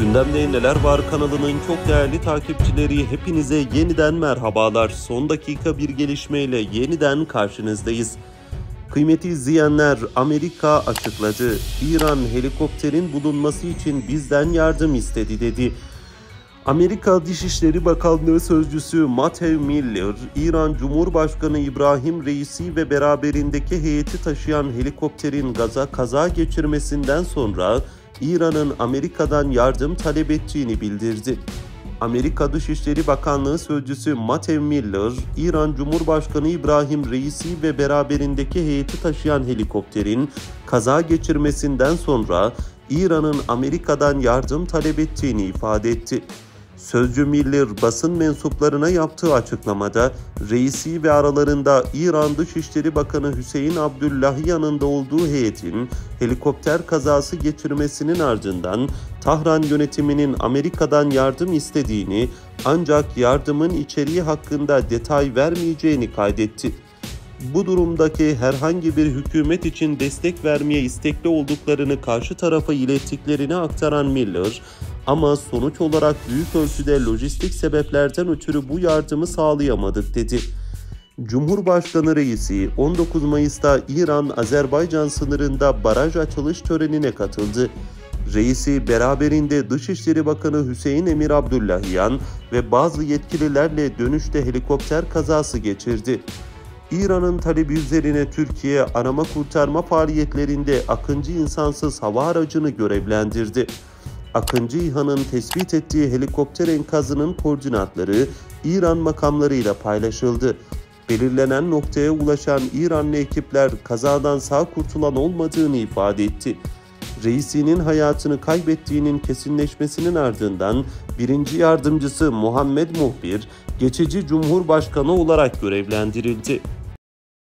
Gündemde Neler Var kanalının çok değerli takipçileri hepinize yeniden merhabalar. Son dakika bir gelişmeyle yeniden karşınızdayız. Kıymeti izleyenler Amerika açıkladı. İran helikopterin bulunması için bizden yardım istedi dedi. Amerika Dışişleri Bakanlığı Sözcüsü Matthew Miller, İran Cumhurbaşkanı İbrahim Reisi ve beraberindeki heyeti taşıyan helikopterin gaza kaza geçirmesinden sonra İran'ın Amerika'dan yardım talep ettiğini bildirdi. Amerika Dışişleri Bakanlığı Sözcüsü Matthew Miller, İran Cumhurbaşkanı İbrahim Reisi ve beraberindeki heyeti taşıyan helikopterin kaza geçirmesinden sonra İran'ın Amerika'dan yardım talep ettiğini ifade etti. Sözcü Miller basın mensuplarına yaptığı açıklamada reisi ve aralarında İran Dışişleri Bakanı Hüseyin Abdullahiyan'ın da olduğu heyetin helikopter kazası geçirmesinin ardından Tahran yönetiminin Amerika'dan yardım istediğini ancak yardımın içeriği hakkında detay vermeyeceğini kaydetti. Bu durumdaki herhangi bir hükümet için destek vermeye istekli olduklarını karşı tarafa ilettiklerini aktaran Miller, ama sonuç olarak büyük ölçüde lojistik sebeplerden ötürü bu yardımı sağlayamadık dedi. Cumhurbaşkanı reisi 19 Mayıs'ta İran-Azerbaycan sınırında baraj açılış törenine katıldı. Reisi beraberinde Dışişleri Bakanı Hüseyin Emir Abdullahiyan ve bazı yetkililerle dönüşte helikopter kazası geçirdi. İran'ın talebi üzerine Türkiye arama kurtarma faaliyetlerinde Akıncı insansız hava aracını görevlendirdi. Akıncı İHA'nın tespit ettiği helikopter enkazının koordinatları İran makamlarıyla paylaşıldı. Belirlenen noktaya ulaşan İranlı ekipler kazadan sağ kurtulan olmadığını ifade etti. Reisinin hayatını kaybettiğinin kesinleşmesinin ardından birinci yardımcısı Muhammed Muhbir geçici cumhurbaşkanı olarak görevlendirildi.